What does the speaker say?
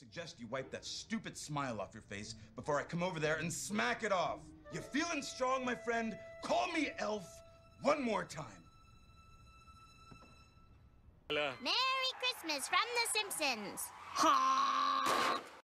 suggest you wipe that stupid smile off your face before I come over there and smack it off. You feeling strong, my friend? Call me Elf one more time. Merry Christmas from The Simpsons.